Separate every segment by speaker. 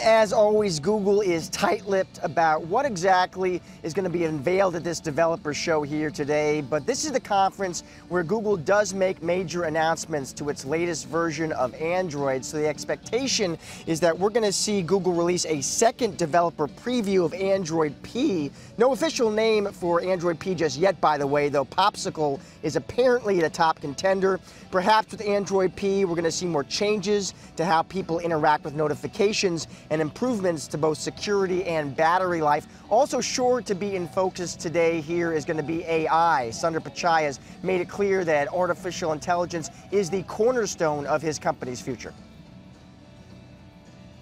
Speaker 1: As always, Google is tight-lipped about what exactly is going to be unveiled at this developer show here today. But this is the conference where Google does make major announcements to its latest version of Android. So the expectation is that we're going to see Google release a second developer preview of Android P. No official name for Android P just yet, by the way, though Popsicle is apparently the top contender. Perhaps with Android P, we're going to see more changes to how people interact with notifications and improvements to both security and battery life. Also sure to be in focus today here is going to be AI. Sundar Pichai has made it clear that artificial intelligence is the cornerstone of his company's future.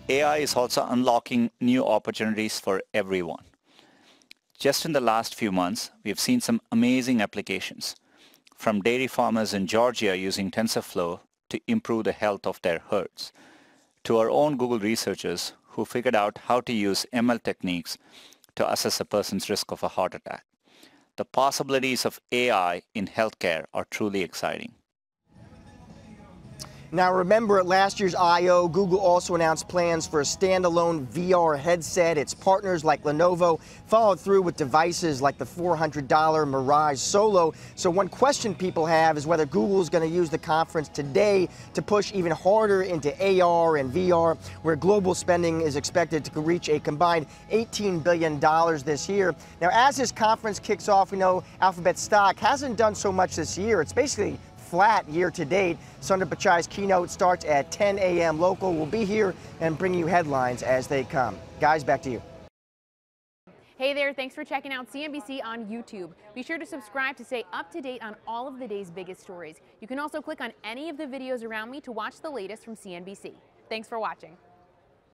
Speaker 2: AI is also unlocking new opportunities for everyone. Just in the last few months, we've seen some amazing applications, from dairy farmers in Georgia using TensorFlow to improve the health of their herds, to our own Google researchers who figured out how to use ML techniques to assess a person's risk of a heart attack. The possibilities of AI in healthcare are truly exciting.
Speaker 1: Now remember at last year's I.O., Google also announced plans for a standalone VR headset. Its partners like Lenovo followed through with devices like the $400 Mirage Solo. So one question people have is whether Google is going to use the conference today to push even harder into AR and VR, where global spending is expected to reach a combined $18 billion this year. Now as this conference kicks off, we know Alphabet stock hasn't done so much this year. It's basically flat year to date. Sundar Pichai's keynote starts at 10 a.m. local. We'll be here and bring you headlines as they come. Guys, back to you.
Speaker 3: Hey there, thanks for checking out CNBC on YouTube. Be sure to subscribe to stay up to date on all of the day's biggest stories. You can also click on any of the videos around me to watch the latest from CNBC. Thanks for watching.